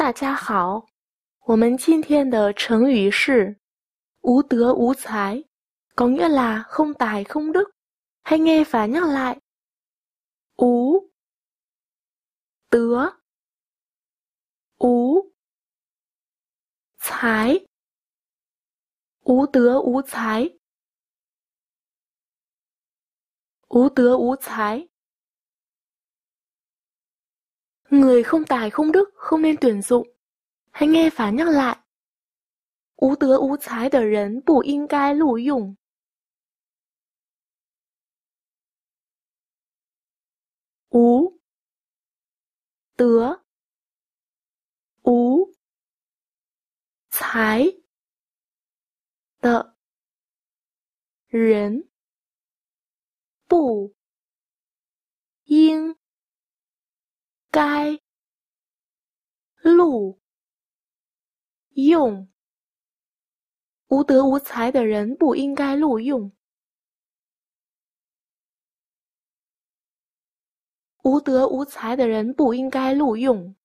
大家好，我们今天的成语是“无德无才 ”，có nghĩa là không tài không đức. Hãy nghe và nhắc lại. Ú Tứa Ú Thái Ú tứa ú thái Ú tứa ú thái Người không tài không đức không nên tuyển dụng. Hãy nghe và nhắc lại. 无德无才的人不应该录用。无德无才的人不 该录用。无德无才的人不应该录用。无德无才的人不应该录用。